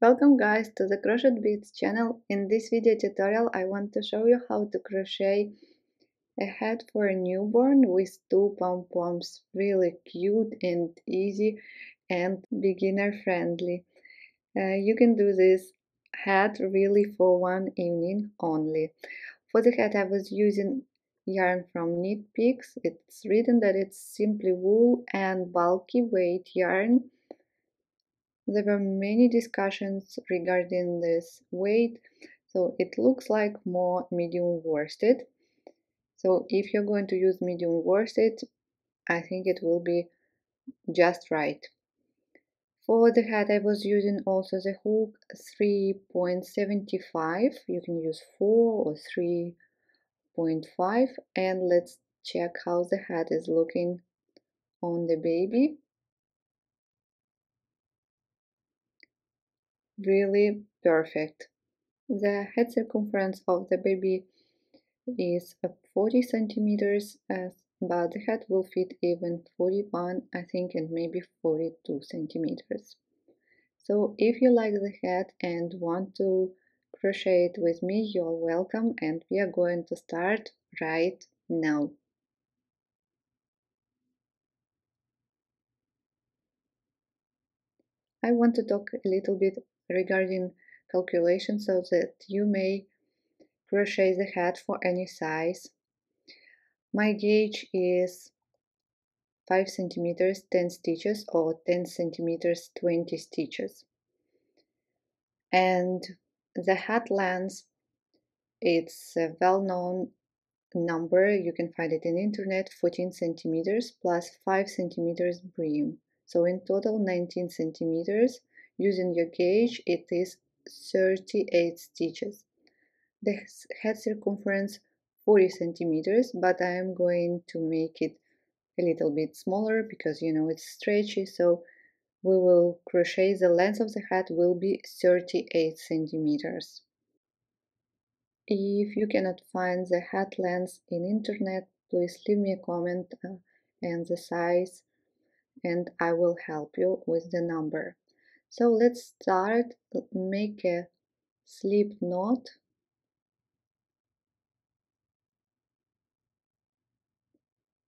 Welcome guys to the Crochet Bits channel. In this video tutorial I want to show you how to crochet a hat for a newborn with two pom-poms. Really cute and easy and beginner friendly. Uh, you can do this hat really for one evening only. For the hat I was using yarn from Knit Picks. It's written that it's simply wool and bulky weight yarn there were many discussions regarding this weight, so it looks like more medium worsted. So if you're going to use medium worsted, I think it will be just right. For the hat I was using also the hook 3.75, you can use 4 or 3.5 and let's check how the hat is looking on the baby. Really perfect. The head circumference of the baby is 40 centimeters, but the head will fit even 41, I think, and maybe 42 centimeters. So if you like the head and want to crochet it with me, you're welcome and we are going to start right now. I want to talk a little bit regarding calculation so that you may crochet the hat for any size. My gauge is 5 centimeters 10 stitches or 10 centimeters 20 stitches. And the hat length it's a well-known number. You can find it in internet 14 centimeters plus 5 centimeters brim. So in total 19 centimeters Using your gauge, it is 38 stitches. The head circumference 40 centimeters, but I am going to make it a little bit smaller because you know it's stretchy, so we will crochet the length of the hat will be 38 centimeters. If you cannot find the hat length in internet, please leave me a comment uh, and the size and I will help you with the number. So let's start, make a slip knot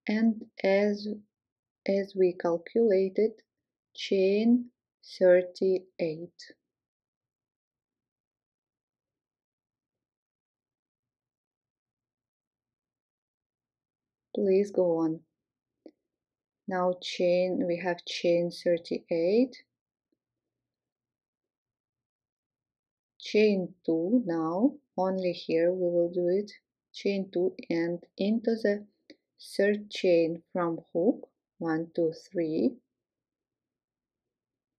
and as as we calculated chain 38 please go on. Now chain we have chain 38 chain 2 now only here we will do it chain 2 and into the third chain from hook 1 2 3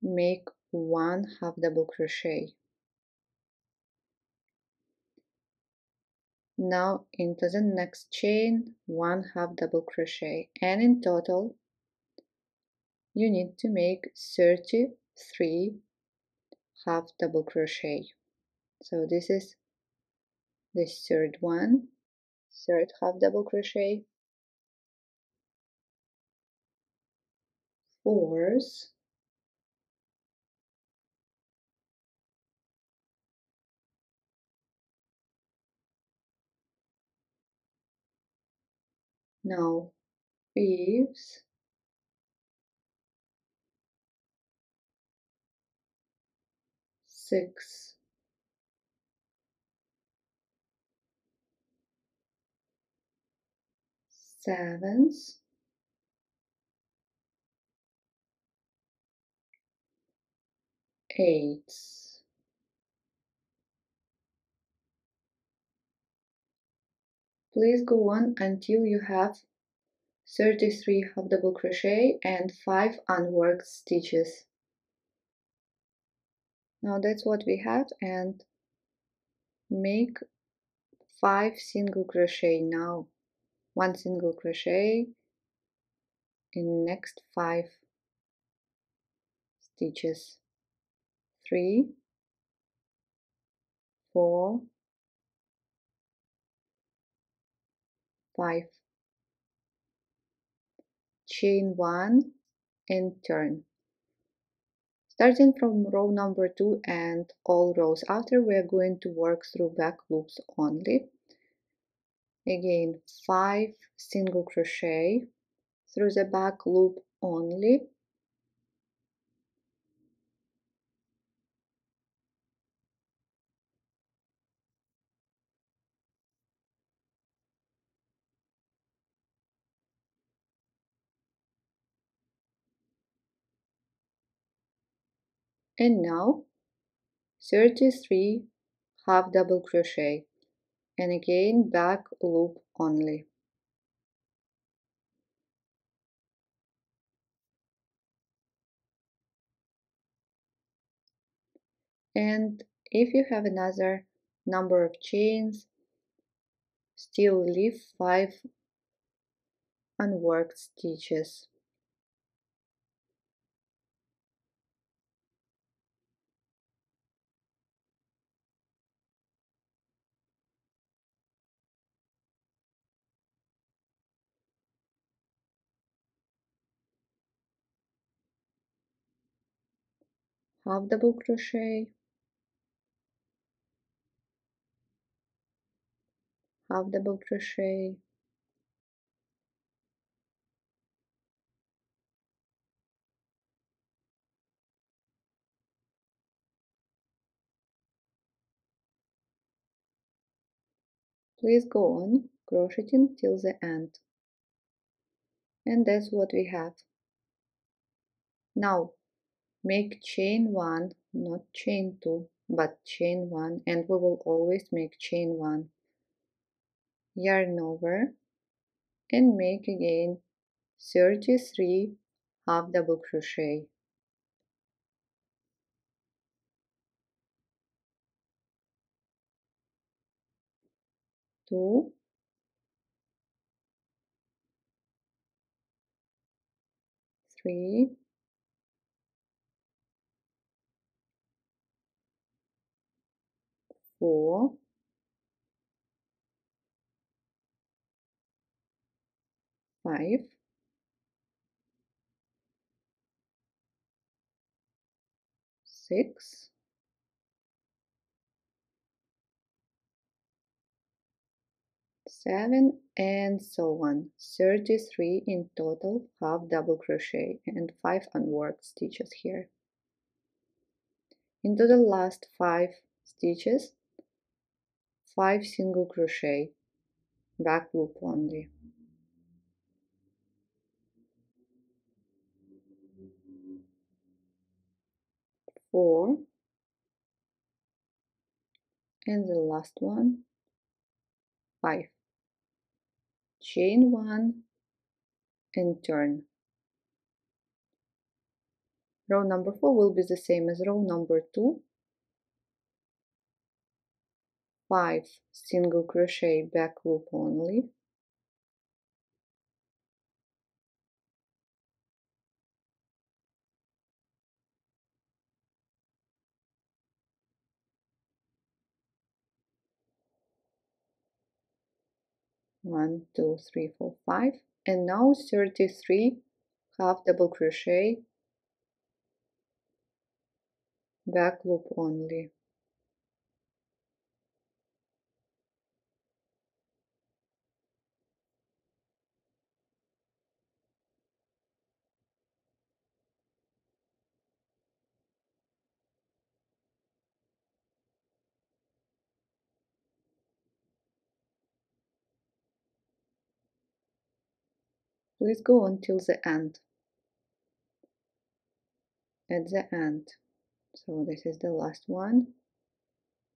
make one half double crochet. Now into the next chain one half double crochet and in total you need to make 33 half double crochet so this is the third one. Third half double crochet. Fourth. Now fifth. Six seventh eighth please go on until you have 33 half double crochet and 5 unworked stitches. Now that's what we have and make 5 single crochet now one single crochet in next five stitches three four five chain one and turn Starting from row number 2 and all rows after we are going to work through back loops only. Again 5 single crochet. Through the back loop only. And now 33 half double crochet and again back loop only. And if you have another number of chains still leave 5 unworked stitches half double crochet half double crochet please go on. Crocheting till the end. And that's what we have. Now make chain one not chain two but chain one and we will always make chain one yarn over and make again 33 half double crochet. Two. Three four. Five. Six. Seven and so on. 33 in total half double crochet and 5 unworked stitches here. Into the last 5 stitches 5 single crochet back loop only. Four. And the last one five. Chain one and turn. Row number four will be the same as row number two five single crochet back loop only. One two three four five. And now 33 half double crochet back loop only Please go until the end. At the end. So this is the last one.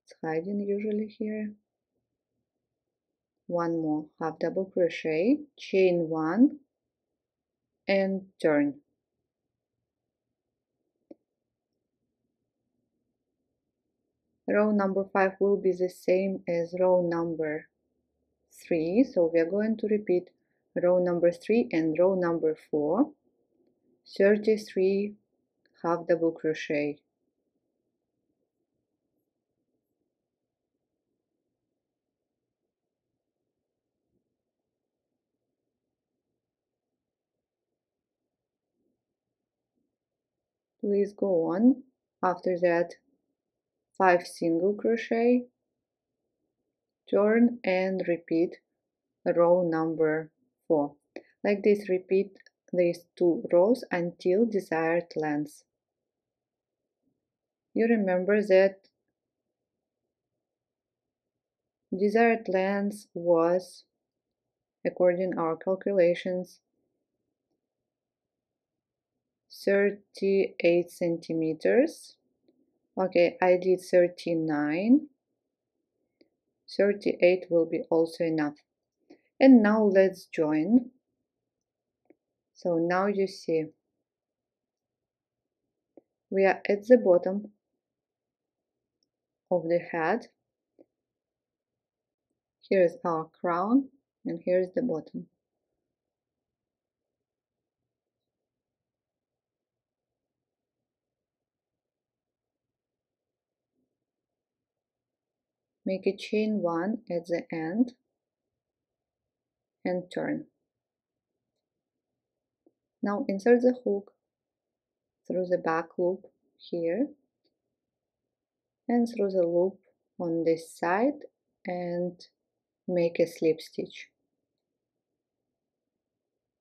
It's hiding usually here. One more half double crochet, chain one, and turn. Row number five will be the same as row number three. So we are going to repeat row number 3 and row number 4 33 half double crochet. Please go on. After that 5 single crochet. Turn and repeat row number 4 like this repeat these two rows until desired length you remember that desired length was according our calculations 38 centimeters. Okay I did 39 38 will be also enough and now let's join. So now you see we are at the bottom of the head. Here's our crown and here's the bottom. Make a chain 1 at the end and turn. Now insert the hook through the back loop here and through the loop on this side and make a slip stitch.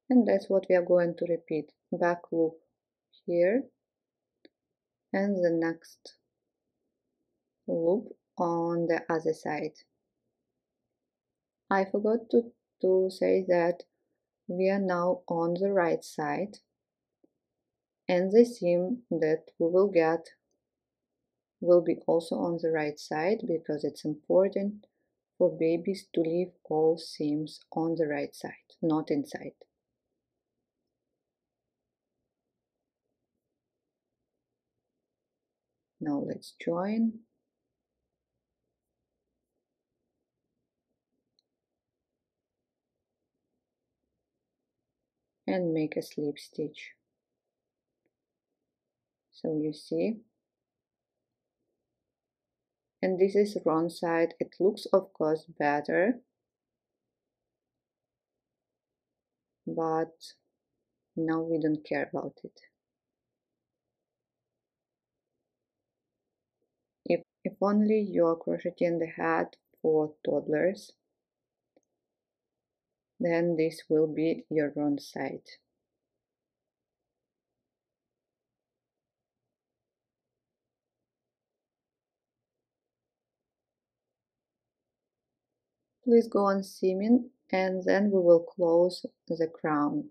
And that's what we are going to repeat. Back loop here and the next loop on the other side. I forgot to, to say that we are now on the right side and the seam that we will get will be also on the right side because it's important for babies to leave all seams on the right side, not inside. Now let's join and make a slip stitch. So you see. And this is wrong side. It looks of course better. But now we don't care about it. If, if only you're crocheting the hat for toddlers then this will be your wrong side. Please go on seaming and then we will close the crown.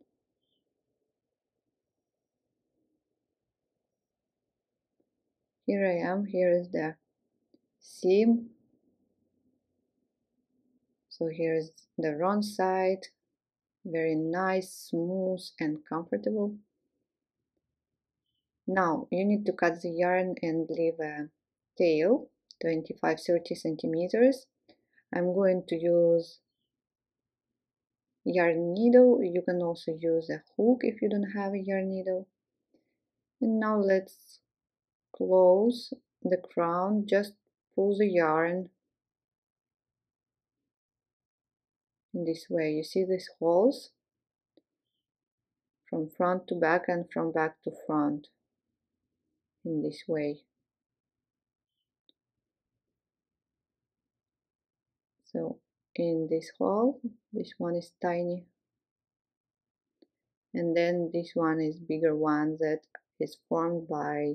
Here I am, here is the seam so here's the wrong side. Very nice smooth and comfortable. Now you need to cut the yarn and leave a tail 25 30 centimeters. I'm going to use yarn needle. You can also use a hook if you don't have a yarn needle. And now let's close the crown. Just pull the yarn in this way. You see these holes from front to back and from back to front in this way. So in this hole, this one is tiny and then this one is bigger one that is formed by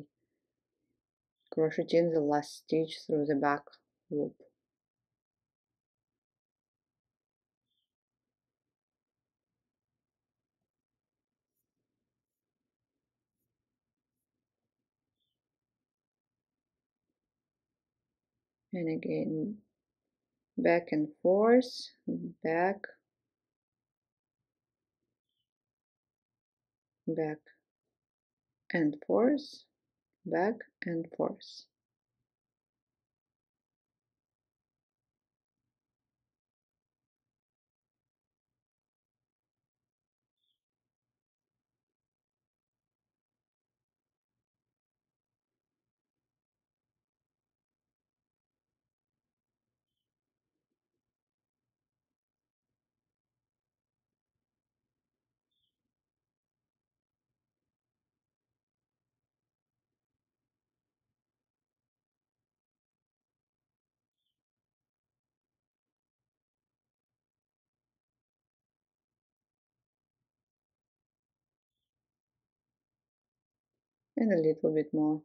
crocheting the last stitch through the back loop. And again back and forth back. Back and forth back and forth and a little bit more.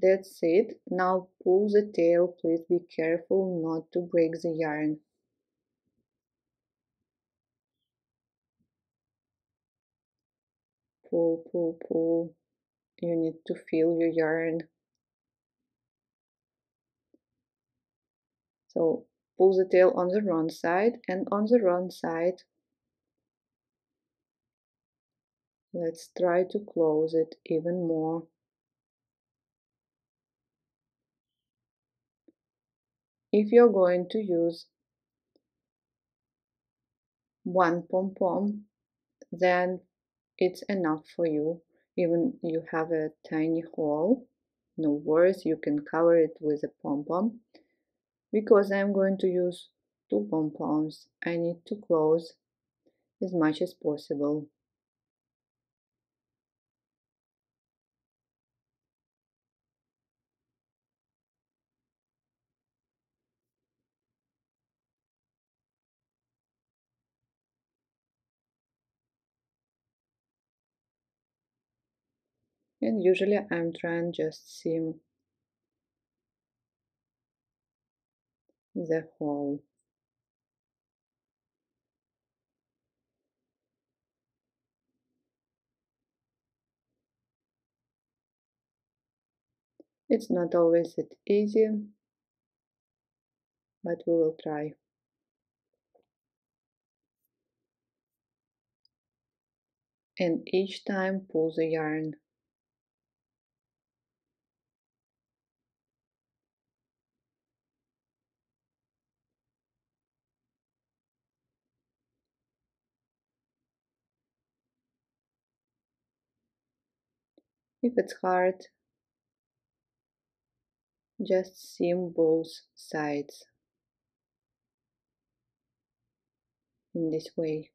That's it. Now pull the tail. Please be careful not to break the yarn. Pull, pull, pull. You need to feel your yarn. So pull the tail on the wrong side and on the wrong side let's try to close it even more. If you're going to use one pom-pom then it's enough for you. Even you have a tiny hole no worries you can cover it with a pom-pom because I'm going to use two pom-poms I need to close as much as possible and usually I'm trying just seam the hole It's not always that easy, but we will try. And each time pull the yarn. If it's hard, just seam both sides in this way.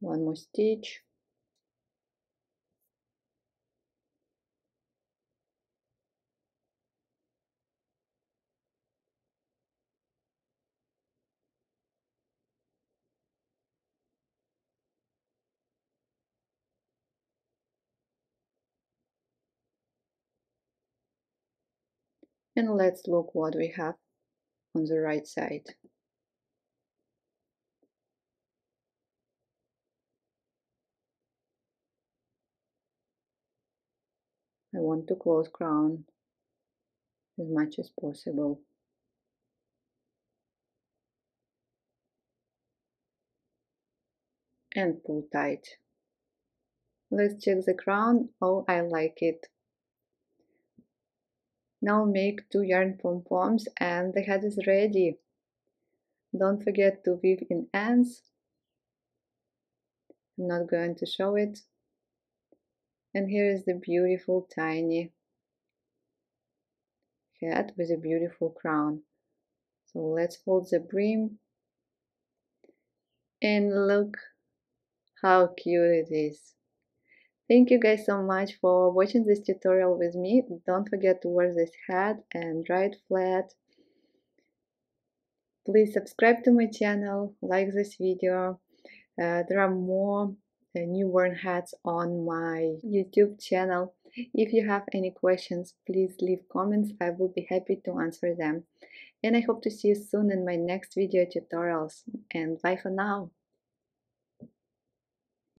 One more stitch. And let's look what we have on the right side. I want to close crown as much as possible. And pull tight. Let's check the crown. Oh, I like it. Now make two yarn pom-poms and the hat is ready. Don't forget to weave in ends. I'm not going to show it. And here is the beautiful tiny hat with a beautiful crown. So let's fold the brim and look how cute it is. Thank you guys so much for watching this tutorial with me. Don't forget to wear this hat and dry it flat. Please subscribe to my channel, like this video. Uh, there are more uh, newborn hats on my YouTube channel. If you have any questions, please leave comments. I will be happy to answer them. And I hope to see you soon in my next video tutorials. And bye for now.